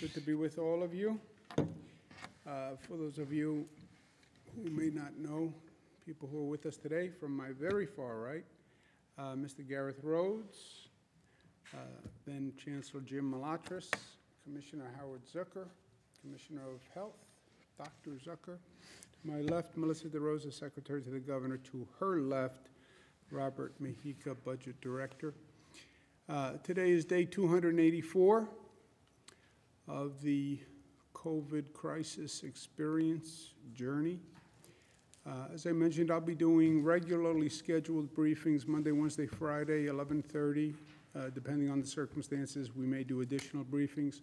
Good to be with all of you. Uh, For those of you who may not know, people who are with us today, from my very far right, uh, Mr. Gareth Rhodes, uh, then Chancellor Jim Malatras, Commissioner Howard Zucker, Commissioner of Health, Dr. Zucker. To my left, Melissa DeRosa, Secretary to the Governor. To her left, Robert Mujica, Budget Director. Uh, Today is day 284 of the COVID crisis experience journey. Uh, As I mentioned, I'll be doing regularly scheduled briefings Monday, Wednesday, Friday, 11:30. Uh, Depending on the circumstances, we may do additional briefings.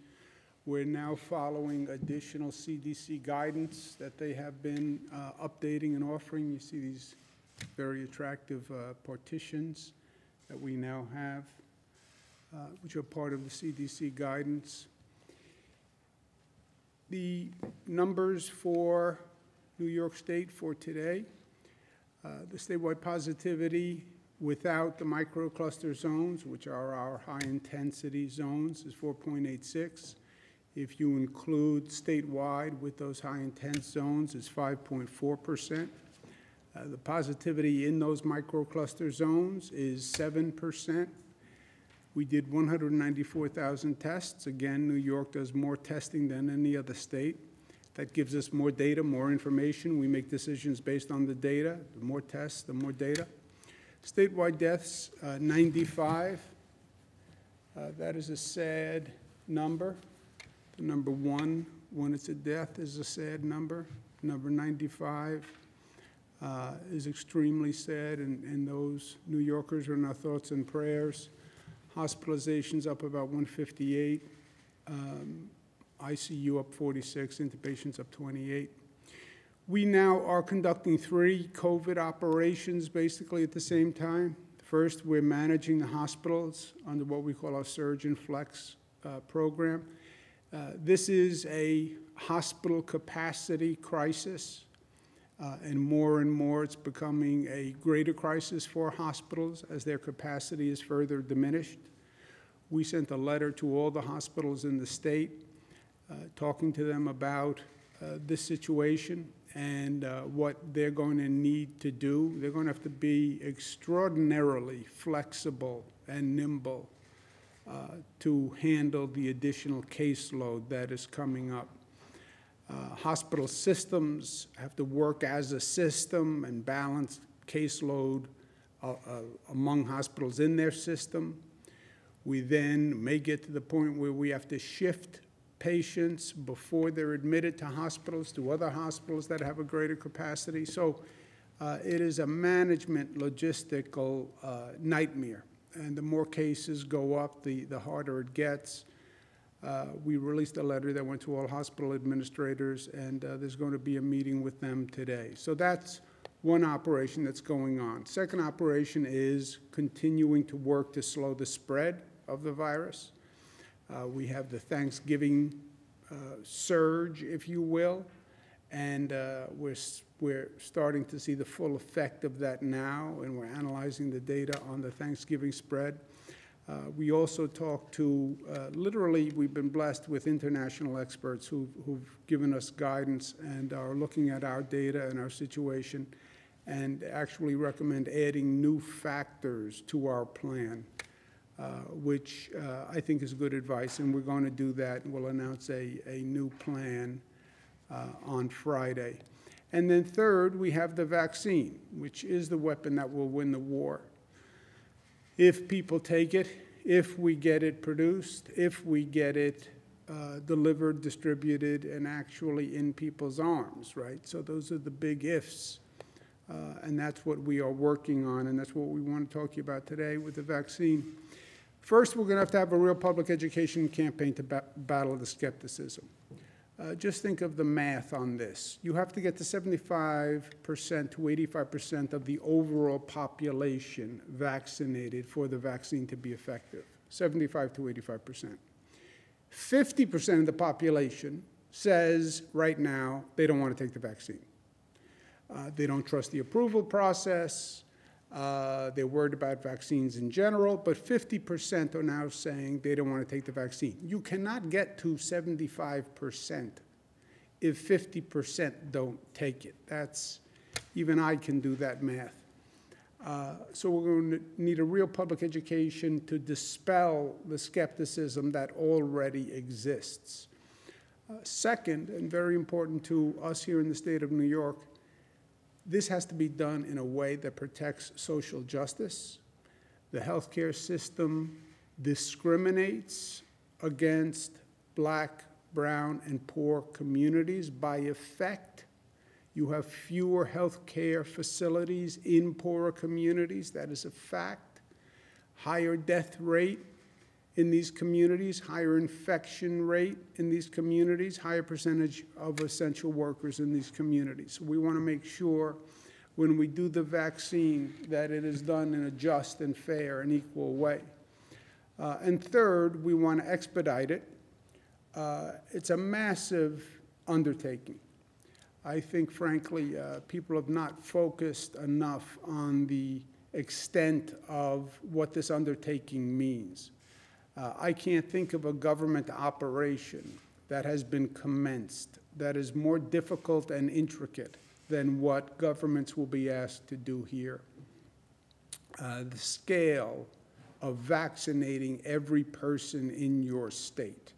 We're now following additional CDC guidance that they have been uh, updating and offering. You see these very attractive uh, partitions that we now have, uh, which are part of the CDC guidance. The numbers for New York State for today, uh, the statewide positivity without the microcluster zones, which are our high-intensity zones, is 4.86. If you include statewide with those high-intense zones, it's 5.4%. Uh, The positivity in those microcluster zones is 7%. We did 194,000 tests. Again, New York does more testing than any other state. That gives us more data, more information. We make decisions based on the data. The more tests, the more data. Statewide deaths, uh, 95. Uh, That is a sad number. The number one, when it's a death, is a sad number. Number 95 uh, is extremely sad, and and those New Yorkers are in our thoughts and prayers. Hospitalizations up about 158, um, ICU up 46, intubations up 28. We now are conducting three COVID operations basically at the same time. First, we're managing the hospitals under what we call our Surge and Flex uh, program. Uh, This is a hospital capacity crisis. Uh, And more and more, it's becoming a greater crisis for hospitals as their capacity is further diminished. We sent a letter to all the hospitals in the state, uh, talking to them about uh, this situation and uh, what they're going to need to do. They're going to have to be extraordinarily flexible and nimble uh, to handle the additional caseload that is coming up. Uh, Hospital systems have to work as a system and balance caseload uh, uh, among hospitals in their system. We then may get to the point where we have to shift patients before they're admitted to hospitals, to other hospitals that have a greater capacity. So uh, it is a management logistical uh, nightmare. And the more cases go up, the, the harder it gets. Uh, We released a letter that went to all hospital administrators, and uh, there's going to be a meeting with them today. So that's one operation that's going on. Second operation is continuing to work to slow the spread of the virus. Uh, We have the Thanksgiving uh, surge, if you will, and uh, we're, we're starting to see the full effect of that now, and we're analyzing the data on the Thanksgiving spread. Uh, We also talked to, uh, literally, we've been blessed with international experts who've, who've given us guidance and are looking at our data and our situation, and actually recommend adding new factors to our plan, uh, which uh, I think is good advice, and we're going to do that, and we'll announce a, a new plan uh, on Friday. And then third, we have the vaccine, which is the weapon that will win the war if people take it, if we get it produced, if we get it uh, delivered, distributed, and actually in people's arms, right? So those are the big ifs. Uh, And that's what we are working on, and that's what we want to talk to you about today with the vaccine. First, we're going to have to have a real public education campaign to ba- battle the skepticism. Uh, Just think of the math on this. You have to get to 75% to 85% of the overall population vaccinated for the vaccine to be effective, 75 to 85%. 50% of the population says right now they don't want to take the vaccine. Uh, They don't trust the approval process. Uh, They're worried about vaccines in general, but 50% are now saying they don't want to take the vaccine. You cannot get to 75% if 50% don't take it. That's, even I can do that math. Uh, So we're going to need a real public education to dispel the skepticism that already exists. Uh, Second, and very important to us here in the state of New York, this has to be done in a way that protects social justice. The healthcare system discriminates against black, brown, and poor communities by effect. You have fewer healthcare facilities in poorer communities, that is a fact. Higher death rate in these communities, higher infection rate in these communities, higher percentage of essential workers in these communities. So We want to make sure when we do the vaccine that it is done in a just and fair and equal way. Uh, and third, we want to expedite it. Uh, it's a massive undertaking. I think, frankly, uh, people have not focused enough on the extent of what this undertaking means. Uh, I can't think of a government operation that has been commenced that is more difficult and intricate than what governments will be asked to do here. Uh, the scale of vaccinating every person in your state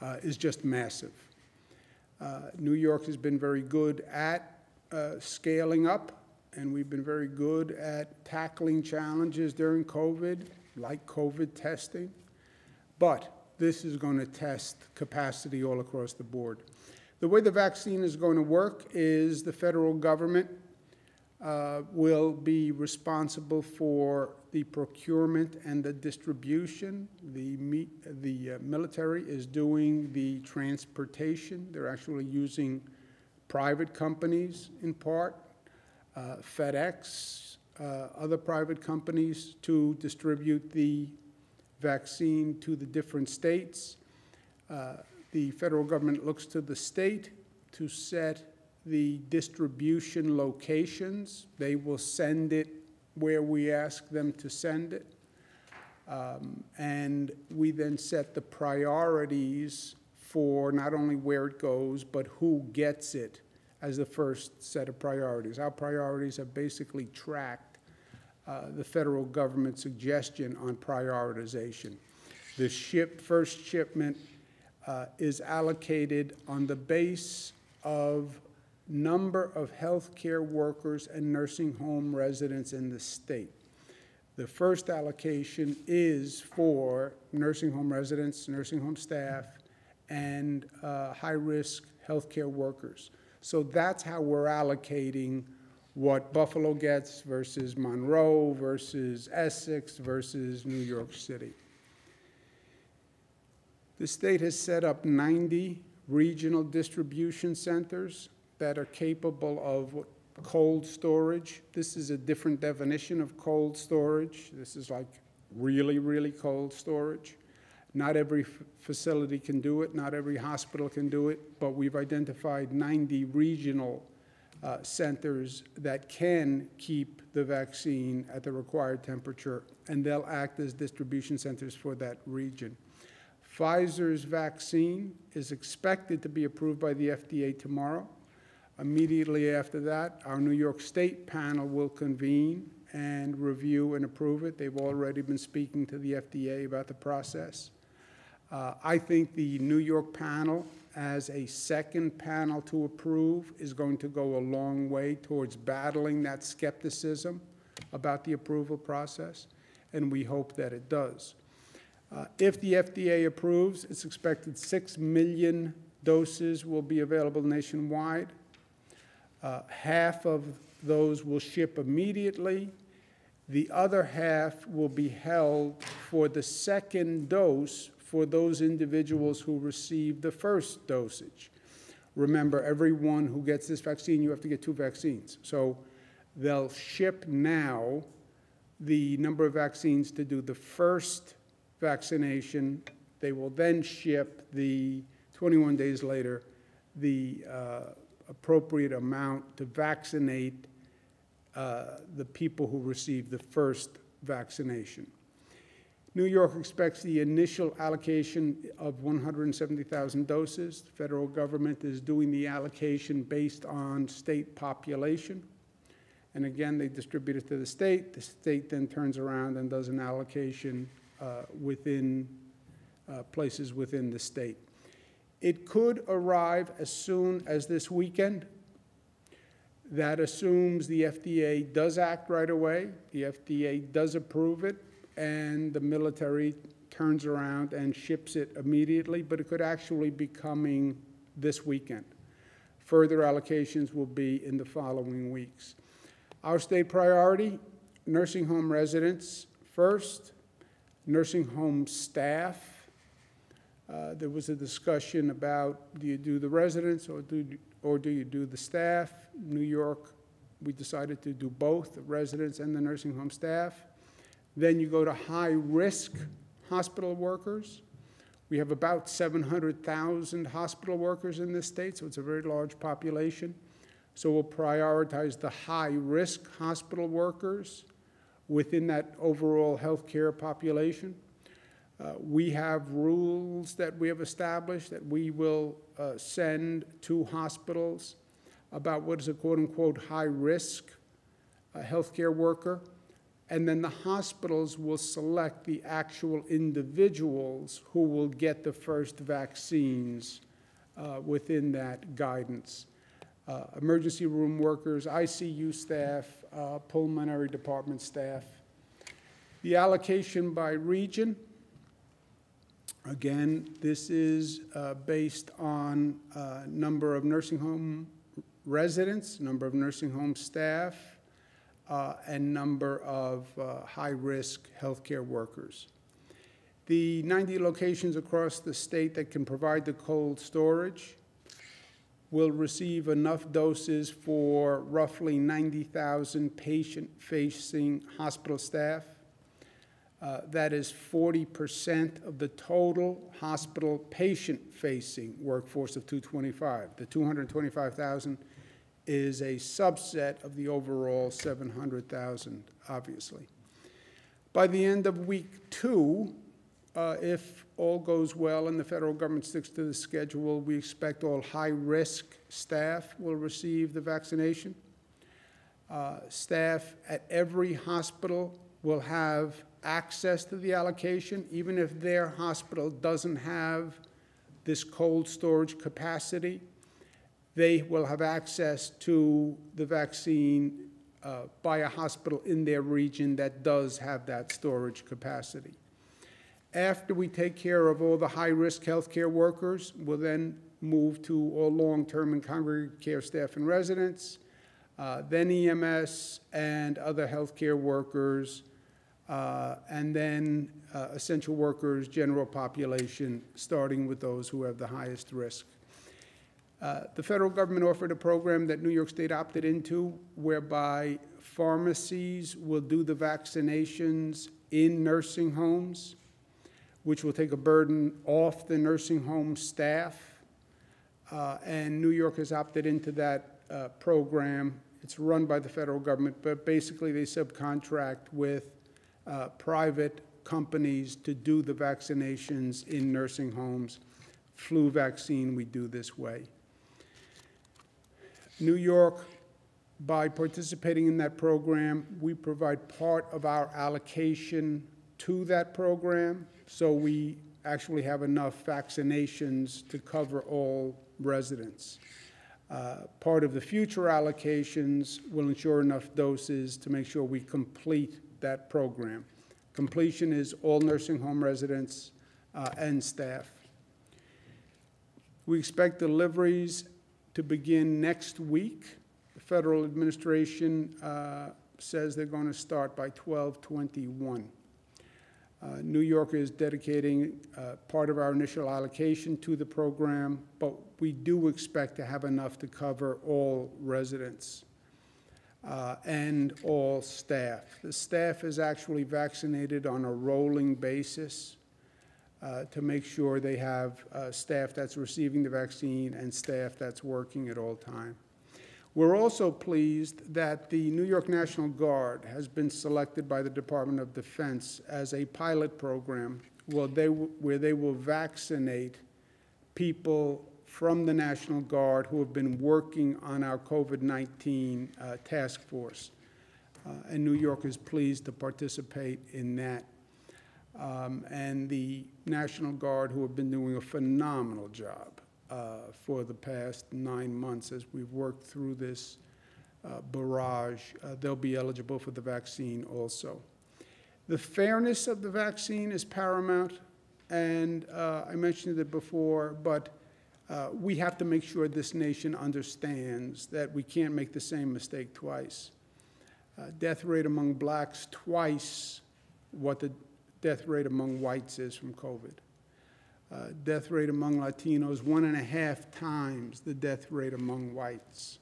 uh, is just massive. Uh, New York has been very good at uh, scaling up, and we've been very good at tackling challenges during COVID, like COVID testing. But this is going to test capacity all across the board. The way the vaccine is going to work is the federal government uh, will be responsible for the procurement and the distribution. The, me- the uh, military is doing the transportation. They're actually using private companies in part, uh, FedEx, uh, other private companies to distribute the vaccine to the different states. Uh, The federal government looks to the state to set the distribution locations. They will send it where we ask them to send it. Um, And we then set the priorities for not only where it goes, but who gets it as the first set of priorities. Our priorities have basically tracked uh, the federal government suggestion on prioritization. The ship, first shipment uh, is allocated on the base of number of healthcare workers and nursing home residents in the state. The first allocation is for nursing home residents, nursing home staff, and uh, high-risk healthcare workers. So that's how we're allocating what Buffalo gets versus Monroe versus Essex versus New York City. The state has set up 90 regional distribution centers that are capable of cold storage. This is a different definition of cold storage. This is like really, really cold storage. Not every facility can do it, not every hospital can do it, but we've identified 90 regional uh, centers that can keep the vaccine at the required temperature, and they'll act as distribution centers for that region. Pfizer's vaccine is expected to be approved by the FDA tomorrow. Immediately after that, our New York State panel will convene and review and approve it. They've already been speaking to the FDA about the process. Uh, I think the New York panel, as a second panel to approve, is going to go a long way towards battling that skepticism about the approval process, and we hope that it does. Uh, If the FDA approves, it's expected 6 million doses will be available nationwide. Uh, Half of those will ship immediately. The other half will be held for the second dose for those individuals who received the first dosage. Remember, everyone who gets this vaccine, you have to get two vaccines. So they'll ship now the number of vaccines to do the first vaccination. They will then ship the, 21 days later, the uh, appropriate amount to vaccinate uh, the people who received the first vaccination. New York expects the initial allocation of 170,000 doses. The federal government is doing the allocation based on state population. And again, they distribute it to the state. The state then turns around and does an allocation uh, within uh, places within the state. It could arrive as soon as this weekend. That assumes the FDA does act right away, the FDA does approve it, and the military turns around and ships it immediately, but it could actually be coming this weekend. Further allocations will be in the following weeks. Our state priority, nursing home residents first, nursing home staff. Uh, There was a discussion about, do you do the residents or do, or do you do the staff? New York, we decided to do both, the residents and the nursing home staff. Then you go to high-risk hospital workers. We have about 700,000 hospital workers in this state, so it's a very large population. So we'll prioritize the high-risk hospital workers within that overall healthcare population. Uh, We have rules that we have established that we will uh, send to hospitals about what is a quote-unquote high-risk uh, healthcare worker. And then the hospitals will select the actual individuals who will get the first vaccines uh, within that guidance. Uh, Emergency room workers, ICU staff, uh, pulmonary department staff. The allocation by region, again, this is uh, based on uh, number of nursing home residents, number of nursing home staff, uh, and number of uh, high-risk healthcare workers. The 90 locations across the state that can provide the cold storage will receive enough doses for roughly 90,000 patient-facing hospital staff. Uh, That is 40% of the total hospital patient-facing workforce of 225. The 225,000 is a subset of the overall 700,000, obviously. By the end of week two, uh, if all goes well and the federal government sticks to the schedule, we expect all high-risk staff will receive the vaccination. Uh, Staff at every hospital will have access to the allocation, even if their hospital doesn't have this cold storage capacity they will have access to the vaccine uh, by a hospital in their region that does have that storage capacity. After we take care of all the high-risk healthcare workers, we'll then move to all long-term and congregate care staff and residents, uh, then EMS and other healthcare workers, uh, and then uh, essential workers, general population, starting with those who have the highest risk. Uh, The federal government offered a program that New York State opted into whereby pharmacies will do the vaccinations in nursing homes, which will take a burden off the nursing home staff. Uh, And New York has opted into that uh, program. It's run by the federal government, but basically they subcontract with uh, private companies to do the vaccinations in nursing homes. Flu vaccine, we do this way. New York, by participating in that program, we provide part of our allocation to that program, so we actually have enough vaccinations to cover all residents. Uh, Part of the future allocations will ensure enough doses to make sure we complete that program. Completion is all nursing home residents uh, and staff. We expect deliveries to begin next week. The federal administration uh, says they're going to start by 1221. Uh, New York is dedicating uh, part of our initial allocation to the program, but we do expect to have enough to cover all residents uh, and all staff. The staff is actually vaccinated on a rolling basis uh, to make sure they have uh, staff that's receiving the vaccine and staff that's working at all time. We're also pleased that the New York National Guard has been selected by the Department of Defense as a pilot program where they, where they will vaccinate people from the National Guard who have been working on our COVID-19 uh, task force. Uh, and New York is pleased to participate in that. Um, and the National Guard, who have been doing a phenomenal job uh, for the past nine months as we've worked through this uh, barrage, uh, they'll be eligible for the vaccine also. The fairness of the vaccine is paramount, and uh, I mentioned it before, but uh, we have to make sure this nation understands that we can't make the same mistake twice. Uh, death rate among blacks twice what the death rate among whites is from COVID. Uh, death rate among Latinos one and a half times the death rate among whites.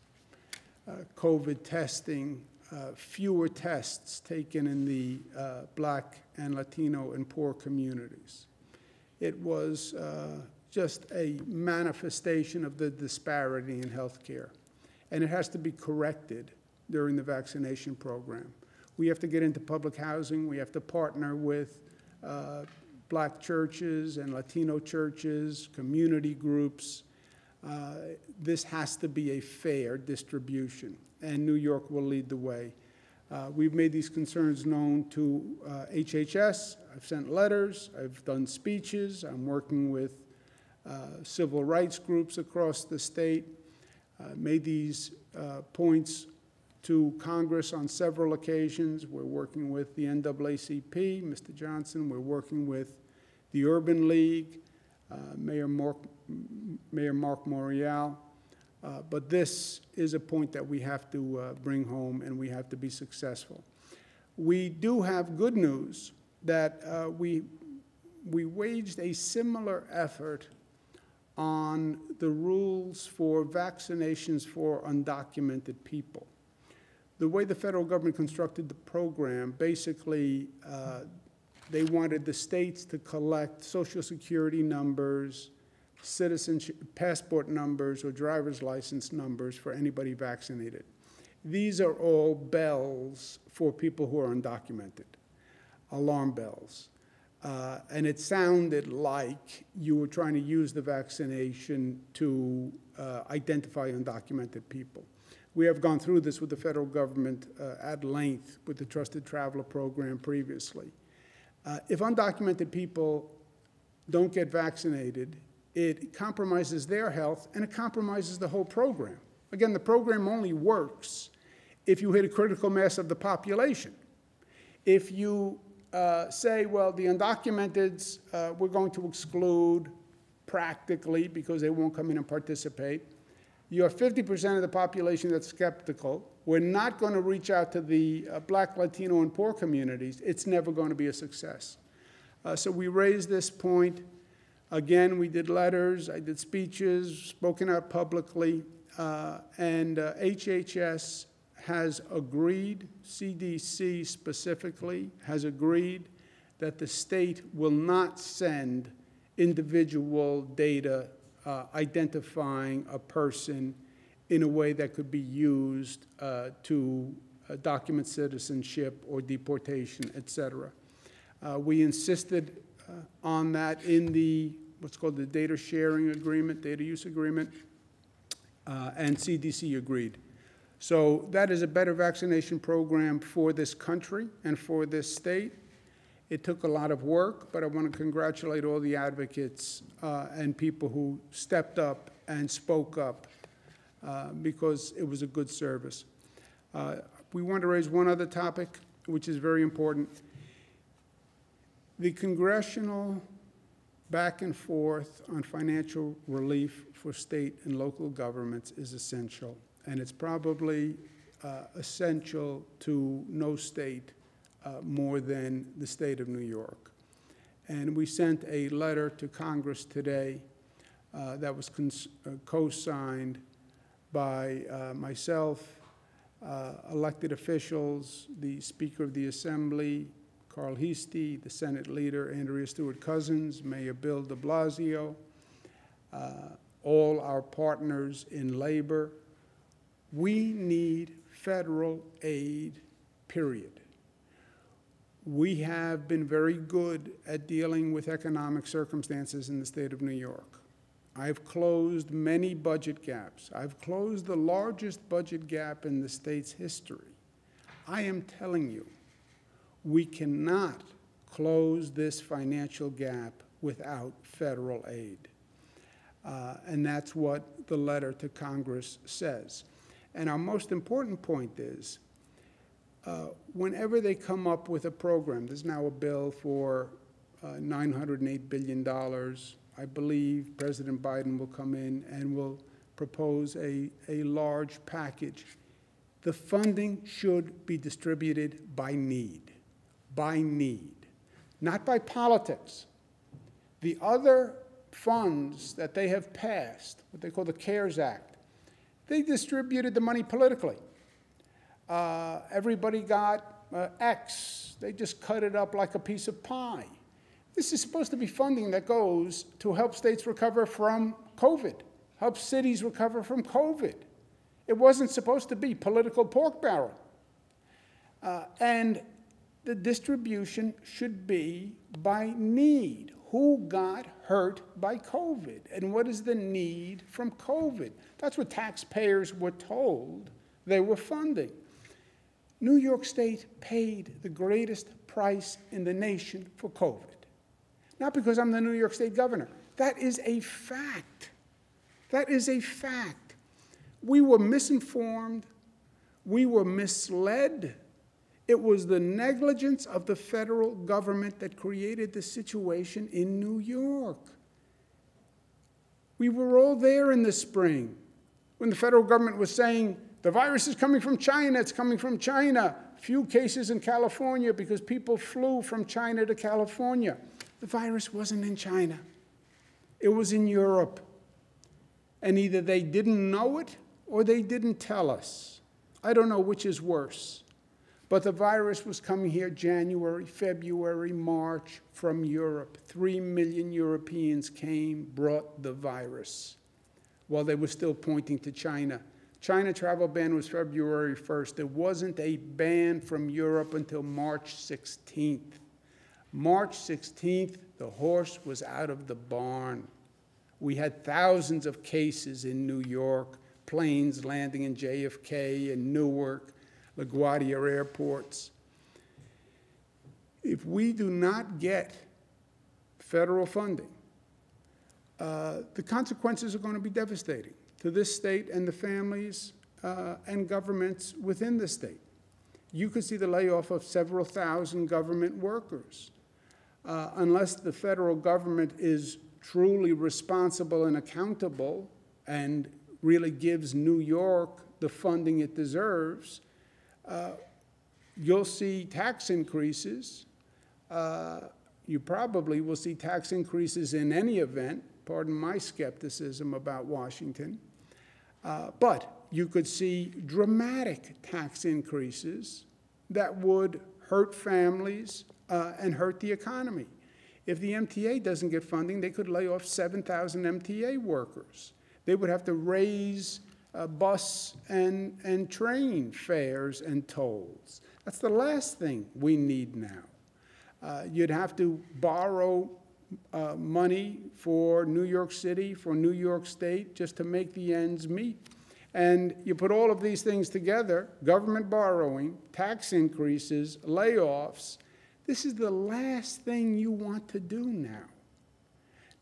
Uh, COVID testing, uh, fewer tests taken in the uh, black and Latino and poor communities. It was uh, just a manifestation of the disparity in health care. And it has to be corrected during the vaccination program. We have to get into public housing. We have to partner with uh, black churches and Latino churches, community groups. Uh, this has to be a fair distribution, and New York will lead the way. Uh, we've made these concerns known to uh, HHS. I've sent letters. I've done speeches. I'm working with uh, civil rights groups across the state, uh, made these uh, points to Congress on several occasions. We're working with the NAACP, Mr. Johnson. We're working with the Urban League, uh, Mayor, Marc, Mayor Marc Morial. Uh, but this is a point that we have to uh, bring home and we have to be successful. We do have good news that uh, we, we waged a similar effort on the rules for vaccinations for undocumented people. The way the federal government constructed the program, basically, uh, they wanted the states to collect social security numbers, citizenship, passport numbers, or driver's license numbers for anybody vaccinated. These are all bells for people who are undocumented, alarm bells. Uh, and it sounded like you were trying to use the vaccination to uh, identify undocumented people. We have gone through this with the federal government uh, at length with the Trusted Traveler program previously. Uh, if undocumented people don't get vaccinated, it compromises their health and it compromises the whole program. Again, the program only works if you hit a critical mass of the population. If you uh, say, well, the undocumented uh, we're going to exclude practically because they won't come in and participate. You have 50% of the population that's skeptical. We're not going to reach out to the uh, black, Latino, and poor communities. It's never going to be a success. Uh, so we raised this point. Again, we did letters, I did speeches, spoken out publicly, uh, and HHS has agreed, CDC specifically, has agreed that the state will not send individual data uh, identifying a person in a way that could be used uh, to uh, document citizenship or deportation, et cetera. Uh, we insisted uh, on that in the what's called the data sharing agreement, data use agreement, uh, and CDC agreed. So that is a better vaccination program for this country and for this state. It took a lot of work, but I want to congratulate all the advocates uh, and people who stepped up and spoke up uh, because it was a good service. Uh, we want to raise one other topic, which is very important. The congressional back and forth on financial relief for state and local governments is essential and it's probably uh, essential to no state uh, more than the state of New York. And we sent a letter to Congress today uh, that was uh, co-signed by uh, myself, elected officials, the Speaker of the Assembly, Carl Heastie, the Senate Leader, Andrea Stewart Cousins, Mayor Bill de Blasio, all our partners in labor, We need federal aid, period. We have been very good at dealing with economic circumstances in the state of New York. I've closed many budget gaps. I've closed the largest budget gap in the state's history. I am telling you, we cannot close this financial gap without federal aid. Uh, and that's what the letter to Congress says. And our most important point is uh, whenever they come up with a program, there's now a bill for uh, $908 billion. I believe President Biden will come in and will propose a, a large package. The funding should be distributed by need, by need, not by politics. The other funds that they have passed, what they call the CARES Act, they distributed the money politically. Uh, everybody got uh, X. They just cut it up like a piece of pie. This is supposed to be funding that goes to help states recover from COVID, help cities recover from COVID. It wasn't supposed to be political pork barrel. Uh, and the distribution should be by need. Who got hurt by COVID? And what is the need from COVID? That's what taxpayers were told they were funding. New York State paid the greatest price in the nation for COVID. Not because I'm the New York State governor. That is a fact. That is a fact. We were misinformed. We were misled. It was the negligence of the federal government that created the situation in New York. We were all there in the spring when the federal government was saying, the virus is coming from China, it's coming from China. Few cases in California because people flew from China to California. The virus wasn't in China, it was in Europe. And either they didn't know it or they didn't tell us. I don't know which is worse. But the virus was coming here January, February, March from Europe. Three million Europeans came, brought the virus while they were still pointing to China. China travel ban was February 1st. There wasn't a ban from Europe until March 16th. March 16th, the horse was out of the barn. We had thousands of cases in New York, planes landing in JFK and Newark, LaGuardia airports. If we do not get federal funding, uh, the consequences are going to be devastating to this state and the families uh, and governments within the state. You could see the layoff of several thousand government workers. Uh, unless the federal government is truly responsible and accountable and really gives New York the funding it deserves, uh, you'll see tax increases. Uh, you probably will see tax increases in any event Pardon my skepticism about Washington. Uh, but you could see dramatic tax increases that would hurt families uh, and hurt the economy. If the MTA doesn't get funding, they could lay off 7,000 MTA workers. They would have to raise uh, bus and, and train fares and tolls. That's the last thing we need now. Uh, you'd have to borrow uh, money for New York City, for New York State, just to make the ends meet. And you put all of these things together government borrowing, tax increases, layoffs. This is the last thing you want to do now.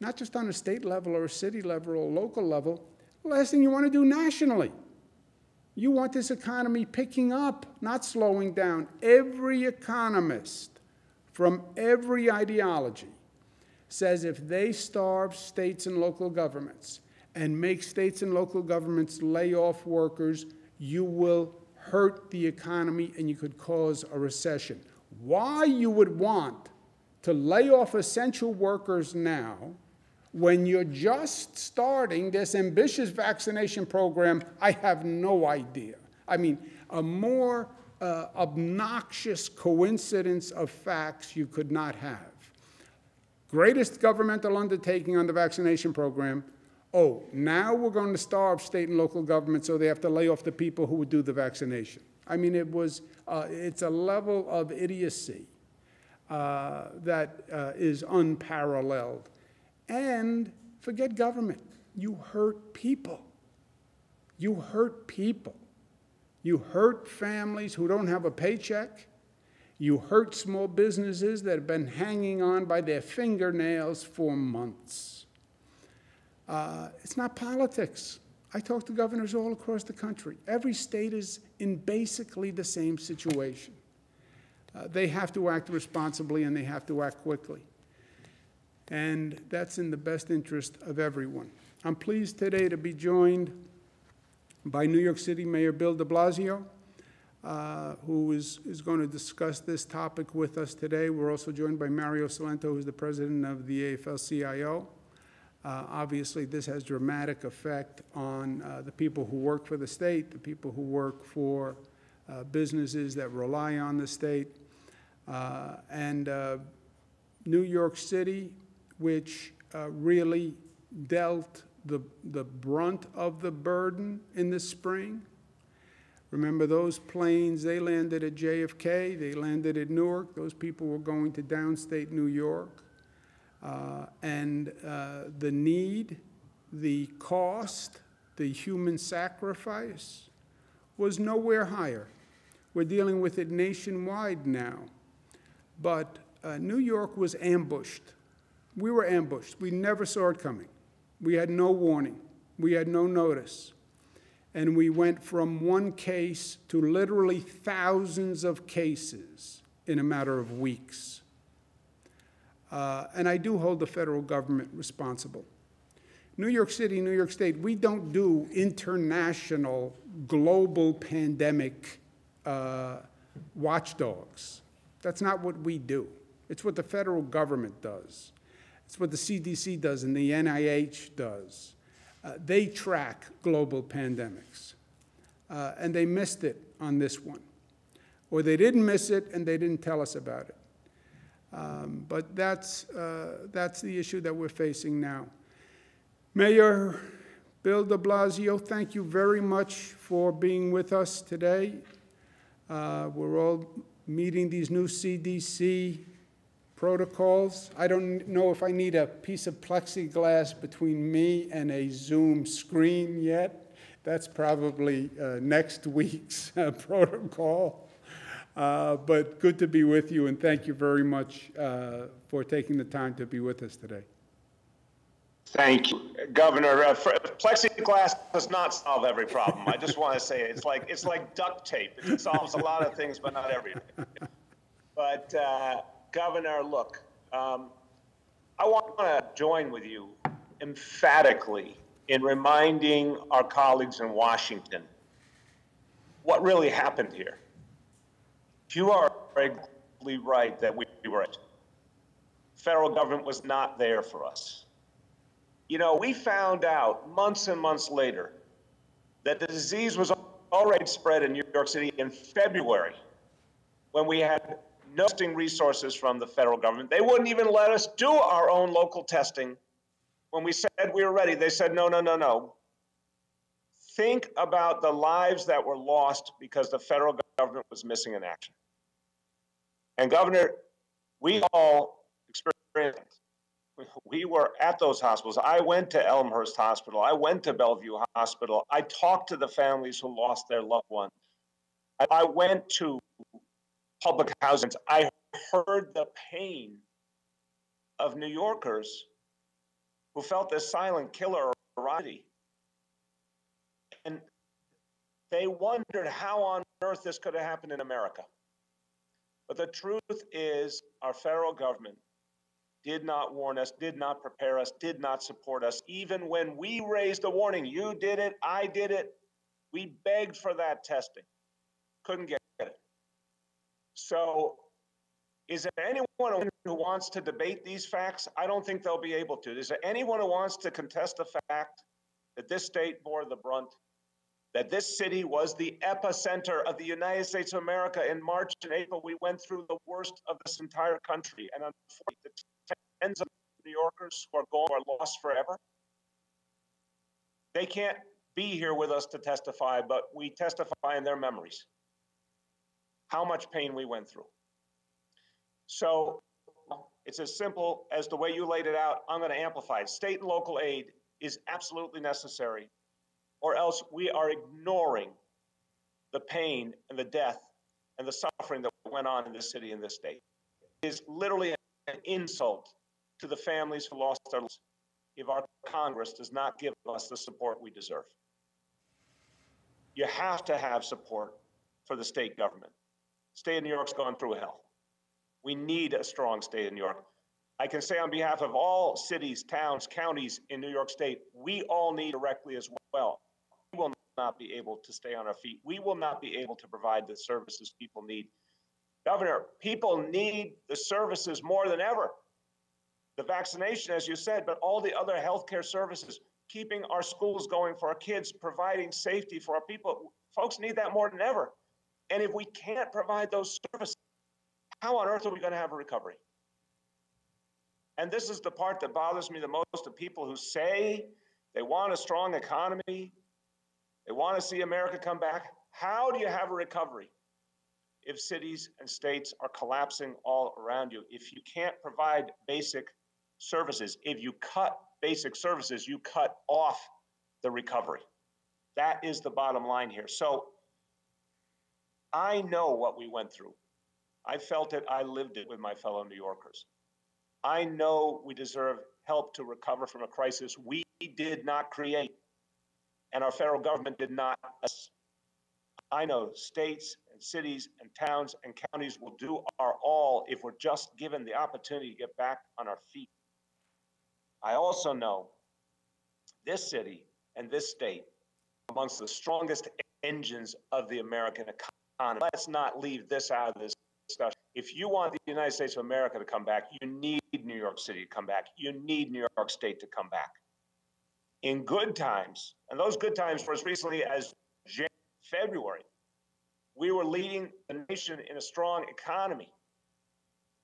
Not just on a state level or a city level or a local level, the last thing you want to do nationally. You want this economy picking up, not slowing down. Every economist from every ideology says if they starve states and local governments and make states and local governments lay off workers, you will hurt the economy and you could cause a recession. Why you would want to lay off essential workers now when you're just starting this ambitious vaccination program, I have no idea. I mean, a more uh, obnoxious coincidence of facts you could not have greatest governmental undertaking on the vaccination program, Oh, now we're going to starve state and local government, so they have to lay off the people who would do the vaccination. I mean, it was, uh, it's a level of idiocy uh, that uh, is unparalleled. And forget government, you hurt people. You hurt people. You hurt families who don't have a paycheck. You hurt small businesses that have been hanging on by their fingernails for months. Uh, it's not politics. I talk to governors all across the country. Every state is in basically the same situation. Uh, they have to act responsibly and they have to act quickly. And that's in the best interest of everyone. I'm pleased today to be joined by New York City Mayor Bill de Blasio, uh, who is, is going to discuss this topic with us today. We're also joined by Mario Cilento, who's the president of the AFL-CIO. Uh, obviously, this has dramatic effect on uh, the people who work for the state, the people who work for uh, businesses that rely on the state. Uh, and uh, New York City, which really dealt the, the brunt of the burden in the spring. Remember those planes, they landed at JFK, they landed at Newark. Those people were going to downstate New York. Uh, and uh, the need, the cost, the human sacrifice was nowhere higher. We're dealing with it nationwide now. But uh, New York was ambushed. We were ambushed. We never saw it coming. We had no warning. We had no notice. And we went from one case to literally thousands of cases in a matter of weeks. Uh, and I do hold the federal government responsible. New York City, New York State, we don't do international, global pandemic uh, watchdogs. That's not what we do. It's what the federal government does. It's what the CDC does and the NIH does. Uh, they track global pandemics. Uh, and they missed it on this one. Or they didn't miss it and they didn't tell us about it. Um, but that's, uh, that's the issue that we're facing now. Mayor Bill de Blasio, thank you very much for being with us today. Uh, we're all meeting these new CDC protocols. I don't know if I need a piece of plexiglass between me and a Zoom screen yet. That's probably uh, next week's uh, protocol. Uh, but good to be with you, and thank you very much uh, for taking the time to be with us today. Thank you, Governor. Uh, plexiglass does not solve every problem. I just want to say it's like it's like duct tape. It solves a lot of things, but not everything. But uh, Governor, look, um, I want to join with you emphatically in reminding our colleagues in Washington what really happened here. You are exactly right that we were. Federal government was not there for us. You know, we found out months and months later that the disease was already spread in New York City in February when we had testing resources from the federal government. They wouldn't even let us do our own local testing. When we said we were ready, they said, no, no, no, no. Think about the lives that were lost because the federal government was missing in action. And Governor, we all experienced. We were at those hospitals. I went to Elmhurst Hospital. I went to Bellevue Hospital. I talked to the families who lost their loved one. I went to public housing. I heard the pain of New Yorkers who felt this silent killer already. And they wondered how on earth this could have happened in America. But the truth is, our federal government did not warn us, did not prepare us, did not support us. Even when we raised a warning, you did it, I did it, we begged for that testing. Couldn't get. So, is there anyone who wants to debate these facts? I don't think they'll be able to. Is there anyone who wants to contest the fact that this state bore the brunt that this city was the epicenter of the United States of America. In March and April, we went through the worst of this entire country. And unfortunately, the tens of New Yorkers who are gone are lost forever. They can't be here with us to testify, but we testify in their memories. How much pain we went through. So it's as simple as the way you laid it out. I'm going to amplify it. State and local aid is absolutely necessary, or else we are ignoring the pain and the death and the suffering that went on in this city and this state. It is literally an insult to the families who lost their lives if our Congress does not give us the support we deserve. You have to have support for the state government. State of New York's gone through hell. We need a strong state of New York. I can say on behalf of all cities, towns, counties in New York State, we all need directly as well. We will not be able to stay on our feet. We will not be able to provide the services people need. Governor, people need the services more than ever. The vaccination, as you said, but all the other healthcare services, keeping our schools going for our kids, providing safety for our people. Folks need that more than ever. And if we can't provide those services, how on earth are we going to have a recovery? And this is the part that bothers me the most of people who say they want a strong economy, they want to see America come back. How do you have a recovery if cities and states are collapsing all around you? If you can't provide basic services, if you cut basic services, you cut off the recovery. That is the bottom line here. So I know what we went through. I felt it, I lived it with my fellow New Yorkers. I know we deserve help to recover from a crisis we did not create and our federal government did not. I know states and cities and towns and counties will do our all if we're just given the opportunity to get back on our feet. I also know this city and this state amongst the strongest engines of the American economy. Let's not leave this out of this discussion. If you want the United States of America to come back, you need New York City to come back. You need New York State to come back in good times, and those good times were as recently as February, we were leading the nation in a strong economy.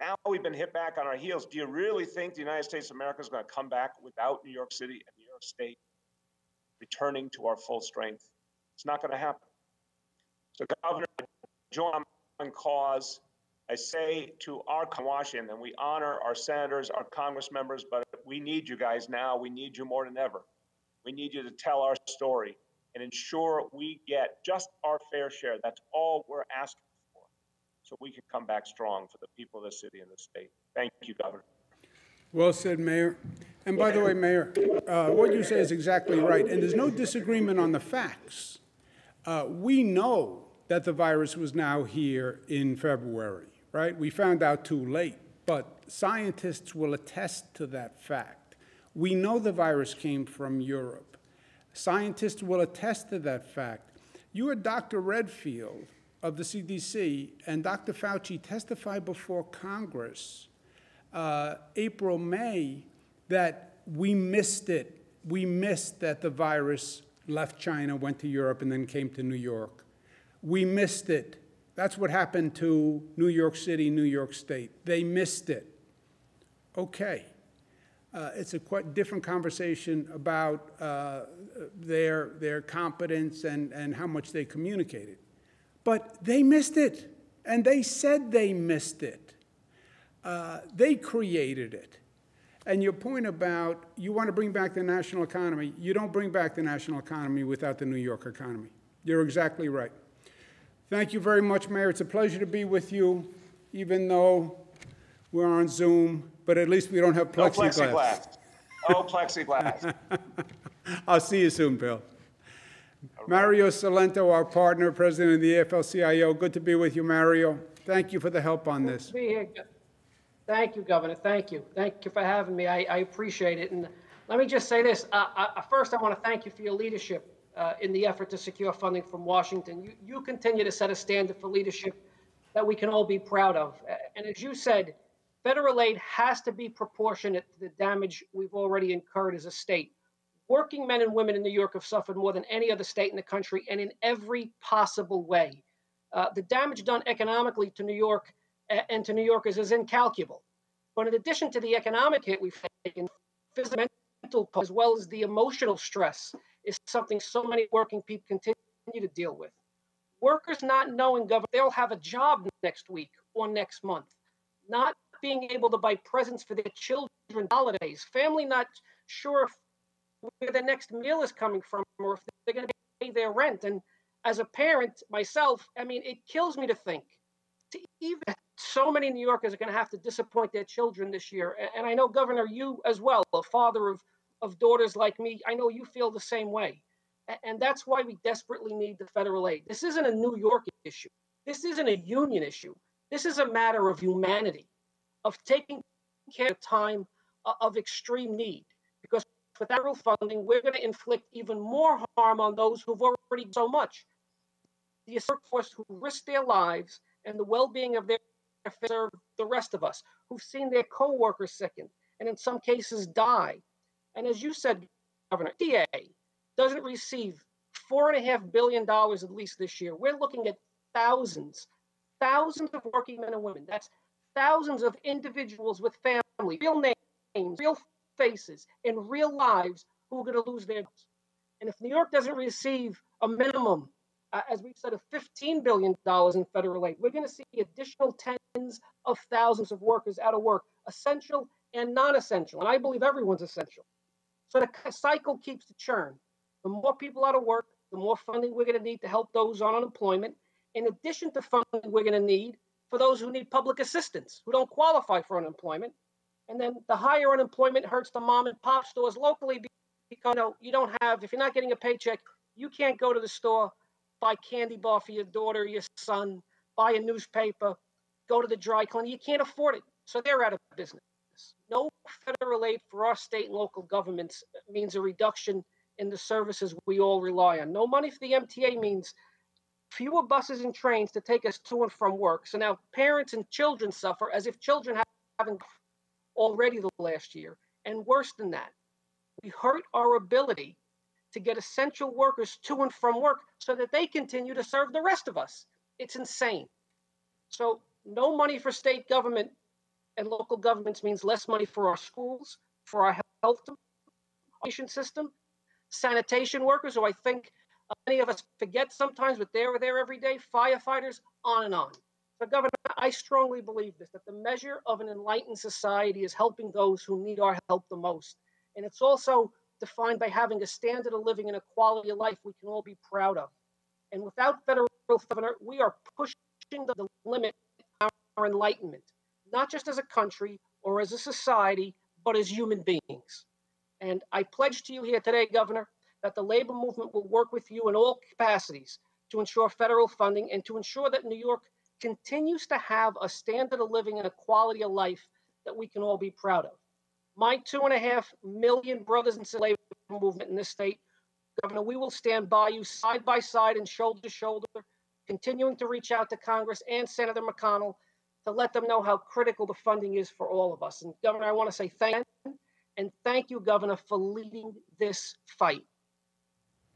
Now we've been hit back on our heels. Do you really think the United States of America is going to come back without New York City and New York State returning to our full strength? It's not going to happen. So, Governor, join cause. I say to our Washington, and we honor our senators, our Congress members, but we need you guys now. We need you more than ever. We need you to tell our story and ensure we get just our fair share. That's all we're asking for. So we can come back strong for the people of the city and the state. Thank you, Governor. Well said, Mayor. And by the way, Mayor, uh, what you say is exactly right. And there's no disagreement on the facts. Uh, we know that the virus was now here in February, right? We found out too late, but scientists will attest to that fact. We know the virus came from Europe. Scientists will attest to that fact. You are Dr. Redfield of the CDC, and Dr. Fauci testified before Congress uh, April, May, that we missed it. We missed that the virus left China, went to Europe, and then came to New York. We missed it. That's what happened to New York City, New York State. They missed it. Okay uh, it's a quite different conversation about uh, their, their competence and, and how much they communicated. But they missed it, and they said they missed it. Uh, they created it. And your point about you want to bring back the national economy, you don't bring back the national economy without the New York economy. You're exactly right. Thank you very much, Mayor. It's a pleasure to be with you, even though we're on Zoom but at least we don't have No plexiglass. plexiglass. No plexiglass. I'll see you soon, Bill. Mario Cilento, our partner, president of the AFL-CIO. Good to be with you, Mario. Thank you for the help on this. Be here. Thank you, Governor. Thank you. Thank you for having me. I, I appreciate it. And let me just say this. Uh, uh, first, I want to thank you for your leadership uh, in the effort to secure funding from Washington. You, you continue to set a standard for leadership that we can all be proud of. And as you said, Federal aid has to be proportionate to the damage we've already incurred as a state. Working men and women in New York have suffered more than any other state in the country and in every possible way. Uh, the damage done economically to New York and to New Yorkers is incalculable. But in addition to the economic hit we've taken, physical, as well as the emotional stress is something so many working people continue to deal with. Workers not knowing, Governor, they'll have a job next week or next month, not being able to buy presents for their children holidays, family not sure where their next meal is coming from or if they're going to pay their rent. And as a parent myself, I mean, it kills me to think to even so many New Yorkers are going to have to disappoint their children this year. And I know, Governor, you as well, a father of, of daughters like me, I know you feel the same way. And that's why we desperately need the federal aid. This isn't a New York issue. This isn't a union issue. This is a matter of humanity, of taking care of time uh, of extreme need. Because with federal funding, we're going to inflict even more harm on those who've already so much. The workforce who risk their lives and the well-being of their the rest of us who've seen their co-workers sicken and in some cases die. And as you said, Governor, DA doesn't receive four and a half billion dollars at least this year. We're looking at thousands, thousands of working men and women. That's thousands of individuals with family, real names, real faces, and real lives who are going to lose their jobs. And if New York doesn't receive a minimum uh, as we've said, of $15 billion in federal aid. We're going to see additional tens of thousands of workers out of work, essential and non essential. And I believe everyone's essential. So the cycle keeps the churn. The more people out of work, the more funding we're going to need to help those on unemployment, in addition to funding we're going to need for those who need public assistance, who don't qualify for unemployment. And then the higher unemployment hurts the mom and pop stores locally because you, know, you don't have, if you're not getting a paycheck, you can't go to the store buy candy bar for your daughter, your son, buy a newspaper, go to the dry cleaner. You can't afford it. So they're out of business. No federal aid for our state and local governments means a reduction in the services we all rely on. No money for the MTA means fewer buses and trains to take us to and from work. So now parents and children suffer as if children haven't already the last year. And worse than that, we hurt our ability to get essential workers to and from work so that they continue to serve the rest of us. It's insane. So, no money for state government and local governments means less money for our schools, for our health system, sanitation workers, who I think uh, many of us forget sometimes, but they're there every day, firefighters, on and on. So, Governor, I strongly believe this that the measure of an enlightened society is helping those who need our help the most. And it's also defined by having a standard of living and a quality of life we can all be proud of. And without federal governor, we are pushing the limit of our enlightenment, not just as a country or as a society, but as human beings. And I pledge to you here today, Governor, that the labor movement will work with you in all capacities to ensure federal funding and to ensure that New York continues to have a standard of living and a quality of life that we can all be proud of my two and a half million brothers and labor movement in this state, Governor, we will stand by you side by side and shoulder to shoulder, continuing to reach out to Congress and Senator McConnell to let them know how critical the funding is for all of us. And Governor, I want to say thank you, and thank you, Governor, for leading this fight.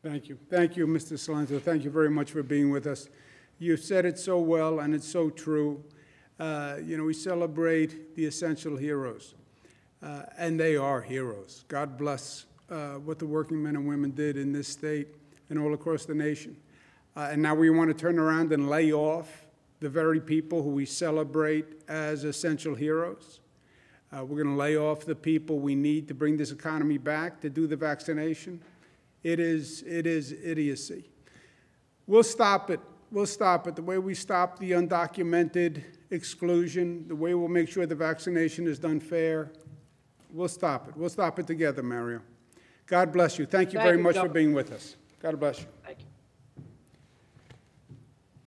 Thank you. Thank you, Mr. Cilento. Thank you very much for being with us. You said it so well, and it's so true. Uh, you know, we celebrate the essential heroes. Uh, and they are heroes. God bless uh, what the working men and women did in this state and all across the nation. Uh, and now we want to turn around and lay off the very people who we celebrate as essential heroes. Uh, we're going to lay off the people we need to bring this economy back to do the vaccination. It is, it is idiocy. We'll stop it. We'll stop it. The way we stop the undocumented exclusion, the way we'll make sure the vaccination is done fair, We'll stop it. We'll stop it together, Mario. God bless you. Thank you Thank very you, much for being with us. God bless you. Thank you.